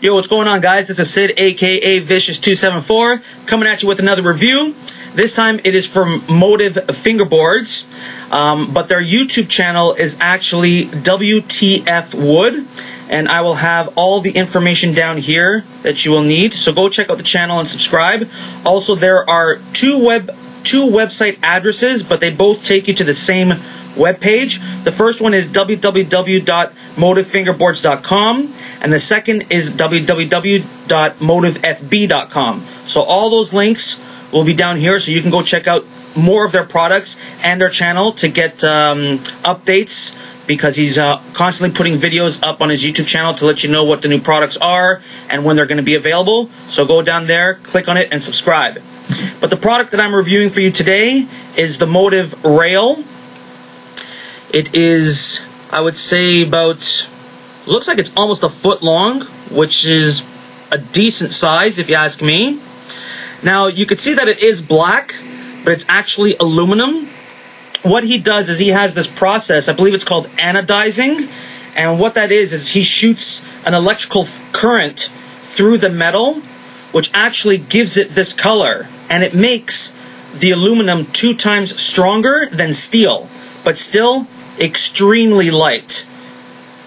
Yo, what's going on, guys? This is Sid, aka Vicious274, coming at you with another review. This time it is from Motive Fingerboards, um, but their YouTube channel is actually WTF Wood, and I will have all the information down here that you will need. So go check out the channel and subscribe. Also, there are two web two website addresses, but they both take you to the same web page. The first one is www.motivefingerboards.com and the second is www.motivefb.com. So all those links will be down here, so you can go check out more of their products and their channel to get um, updates because he's uh, constantly putting videos up on his YouTube channel to let you know what the new products are and when they're going to be available. So go down there, click on it, and subscribe. But the product that I'm reviewing for you today is the Motive Rail. It is, I would say, about Looks like it's almost a foot long, which is a decent size if you ask me. Now you can see that it is black, but it's actually aluminum. What he does is he has this process, I believe it's called anodizing, and what that is is he shoots an electrical current through the metal, which actually gives it this color, and it makes the aluminum two times stronger than steel, but still extremely light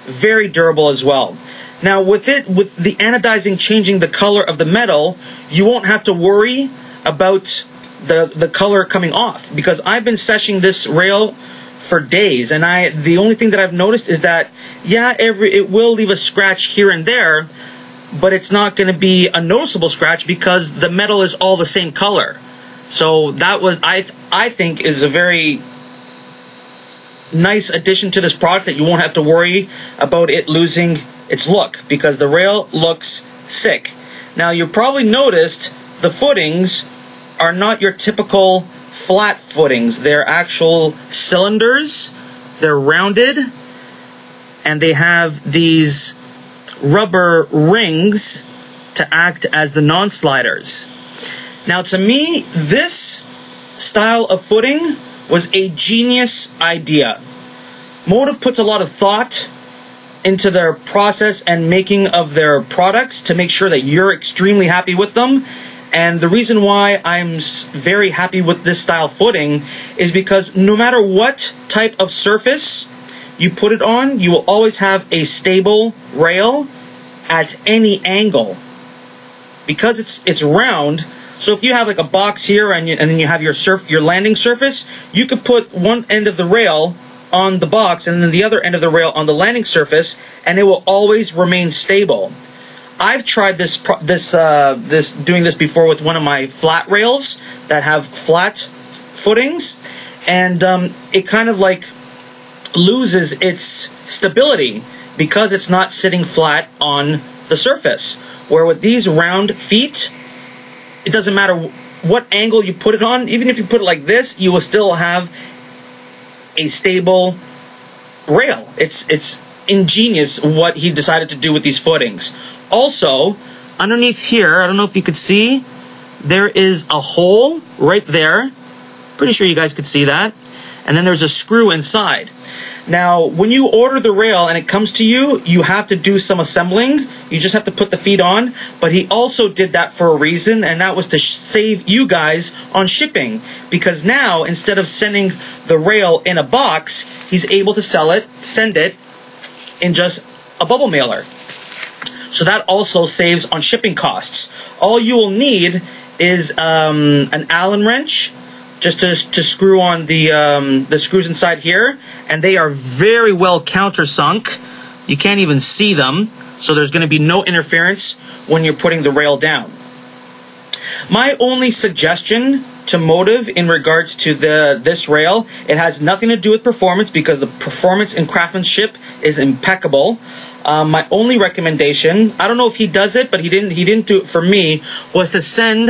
very durable as well. Now with it, with the anodizing changing the color of the metal, you won't have to worry about the, the color coming off because I've been seshing this rail for days and I, the only thing that I've noticed is that, yeah, every, it will leave a scratch here and there, but it's not going to be a noticeable scratch because the metal is all the same color. So that was, I, I think is a very nice addition to this product that you won't have to worry about it losing its look because the rail looks sick. Now you probably noticed the footings are not your typical flat footings. They're actual cylinders. They're rounded and they have these rubber rings to act as the non-sliders. Now to me, this style of footing was a genius idea. Motive puts a lot of thought into their process and making of their products to make sure that you're extremely happy with them. And the reason why I'm very happy with this style footing is because no matter what type of surface you put it on, you will always have a stable rail at any angle. Because it's it's round, so if you have like a box here and, you, and then you have your surf your landing surface, you could put one end of the rail on the box and then the other end of the rail on the landing surface, and it will always remain stable. I've tried this this uh, this doing this before with one of my flat rails that have flat footings, and um, it kind of like loses its stability because it's not sitting flat on the surface. Where with these round feet, it doesn't matter what angle you put it on, even if you put it like this, you will still have a stable rail. It's it's ingenious what he decided to do with these footings. Also, underneath here, I don't know if you could see, there is a hole right there. Pretty sure you guys could see that. And then there's a screw inside. Now, when you order the rail and it comes to you, you have to do some assembling. You just have to put the feet on. But he also did that for a reason, and that was to save you guys on shipping. Because now, instead of sending the rail in a box, he's able to sell it, send it in just a bubble mailer. So that also saves on shipping costs. All you will need is um, an Allen wrench, just to, to screw on the um, the screws inside here, and they are very well countersunk. You can't even see them, so there's going to be no interference when you're putting the rail down. My only suggestion to Motive in regards to the this rail, it has nothing to do with performance because the performance and craftsmanship is impeccable. Um, my only recommendation, I don't know if he does it, but he didn't he didn't do it for me, was to send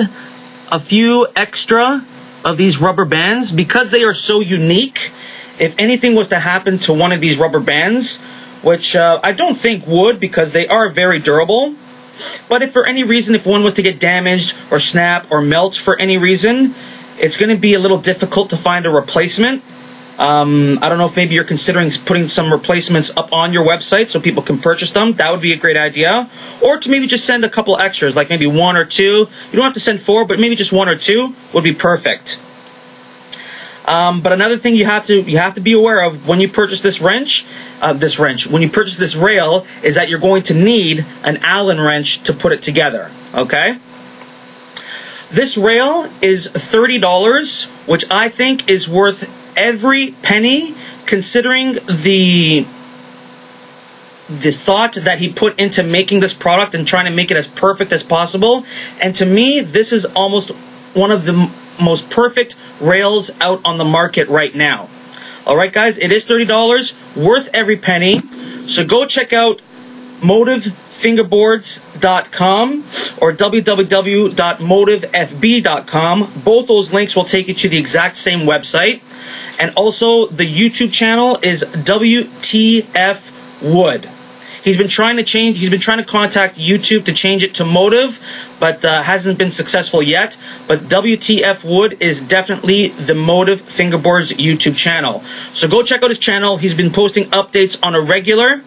a few extra of these rubber bands, because they are so unique, if anything was to happen to one of these rubber bands, which uh, I don't think would because they are very durable, but if for any reason, if one was to get damaged or snap or melt for any reason, it's going to be a little difficult to find a replacement. Um, I don't know if maybe you're considering putting some replacements up on your website so people can purchase them. That would be a great idea. or to maybe just send a couple extras, like maybe one or two. You don't have to send four, but maybe just one or two would be perfect. Um, but another thing you have to you have to be aware of when you purchase this wrench, uh, this wrench, when you purchase this rail, is that you're going to need an Allen wrench to put it together. Okay. This rail is $30, which I think is worth every penny considering the the thought that he put into making this product and trying to make it as perfect as possible. And to me, this is almost one of the most perfect rails out on the market right now. All right, guys, it is $30, worth every penny. So go check out motivefingerboards.com or www.motivefb.com. Both those links will take you to the exact same website. And also, the YouTube channel is WTF Wood. He's been trying to change. He's been trying to contact YouTube to change it to Motive, but uh, hasn't been successful yet. But WTF Wood is definitely the Motive Fingerboards YouTube channel. So go check out his channel. He's been posting updates on a regular,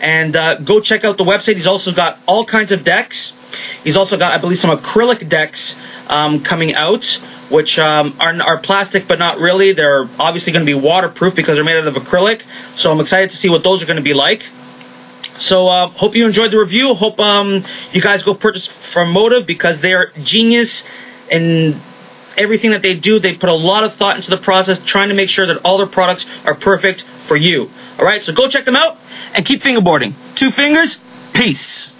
and uh, go check out the website. He's also got all kinds of decks. He's also got, I believe, some acrylic decks um, coming out, which um, are, are plastic but not really. They're obviously going to be waterproof because they're made out of acrylic. So I'm excited to see what those are going to be like. So uh, hope you enjoyed the review. Hope um, you guys go purchase from Motive because they're genius in everything that they do. They put a lot of thought into the process, trying to make sure that all their products are perfect for you. All right, so go check them out and keep fingerboarding. Two fingers, peace.